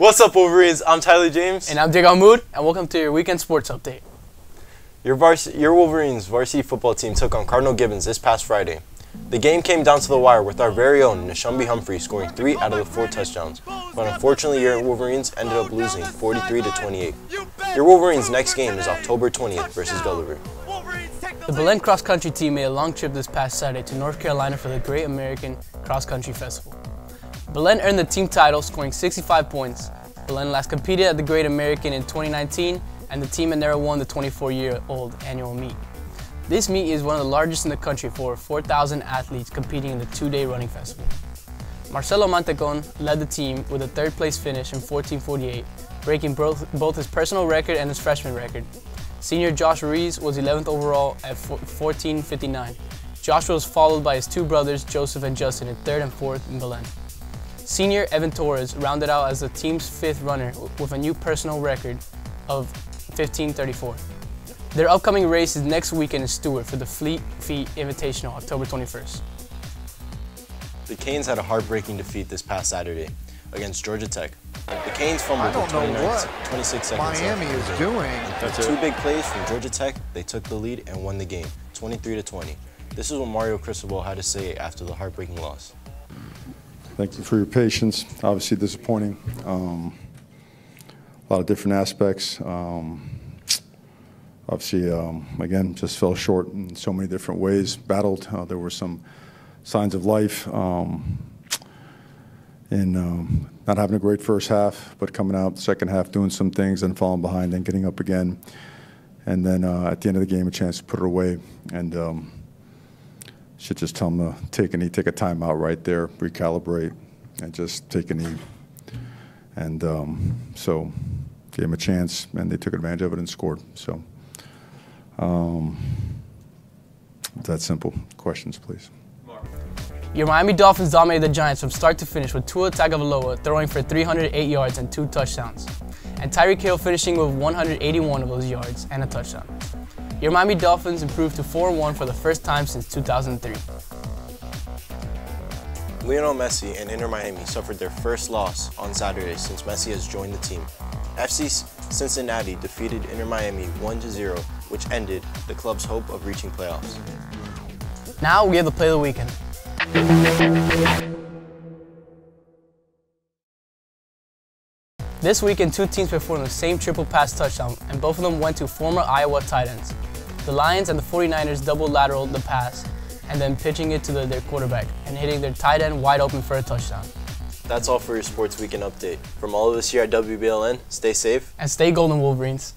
What's up, Wolverines? I'm Tyler James. And I'm Jake Mood, and welcome to your weekend sports update. Your, vars- your Wolverines varsity football team took on Cardinal Gibbons this past Friday. The game came down to the wire with our very own Nashumbi Humphrey scoring three out of the four touchdowns, but unfortunately your Wolverines ended up losing 43 to 28. Your Wolverines' next game is October 20th versus Gulliver. The Belen cross country team made a long trip this past Saturday to North Carolina for the Great American Cross Country Festival. Belen earned the team title, scoring 65 points. Belen last competed at the Great American in 2019, and the team had never won the 24-year-old annual meet. This meet is one of the largest in the country for 4,000 athletes competing in the two-day running festival. Marcelo Mantecon led the team with a third place finish in 1448, breaking both, both his personal record and his freshman record. Senior Josh Ruiz was 11th overall at 1459. Joshua was followed by his two brothers, Joseph and Justin, in third and fourth in Belen. Senior Evan Torres rounded out as the team's fifth runner with a new personal record of 1534. Their upcoming race is next weekend in Stewart for the Fleet Feet Invitational, October 21st. The Canes had a heartbreaking defeat this past Saturday against Georgia Tech. The Canes fumbled with 26 seconds Miami left. is doing. With two big plays from Georgia Tech, they took the lead and won the game, 23 to 20. This is what Mario Cristobal had to say after the heartbreaking loss. Thank you for your patience. Obviously disappointing. Um, a lot of different aspects. Um, obviously, um, again, just fell short in so many different ways. Battled. Uh, there were some signs of life um, in um, not having a great first half, but coming out second half doing some things and falling behind and getting up again. And then uh, at the end of the game, a chance to put it away. And um, should just tell them to take a knee, take a timeout right there, recalibrate, and just take a knee. And um, so gave them a chance, and they took advantage of it and scored. So um, that simple. Questions, please. Your Miami Dolphins dominated the Giants from start to finish with Tua Tagovailoa throwing for 308 yards and two touchdowns, and Tyreek Hill finishing with 181 of those yards and a touchdown. Your Miami Dolphins improved to 4-1 for the first time since 2003. Lionel Messi and Inter Miami suffered their first loss on Saturday since Messi has joined the team. FC Cincinnati defeated Inter Miami 1-0, which ended the club's hope of reaching playoffs. Now we have the play of the weekend. This weekend, two teams performed the same triple pass touchdown, and both of them went to former Iowa tight ends. The Lions and the 49ers double lateral the pass, and then pitching it to the, their quarterback and hitting their tight end wide open for a touchdown. That's all for your Sports Weekend update. From all of us here at WBLN, stay safe and stay golden, Wolverines.